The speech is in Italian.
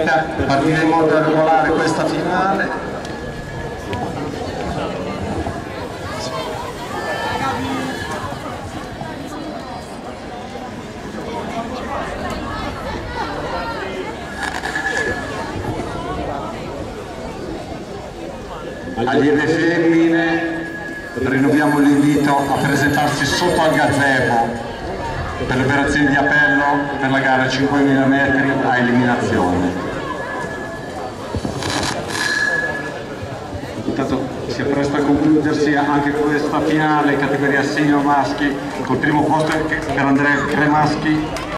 partiremo per regolare questa finale allieve femmine rinnoviamo l'invito a presentarsi sotto al gazebo per le operazioni di appello per la gara 5.000 metri a eliminazione. Intanto si appresta a concludersi anche questa finale categoria senior maschi col primo posto per Andrea Cremaschi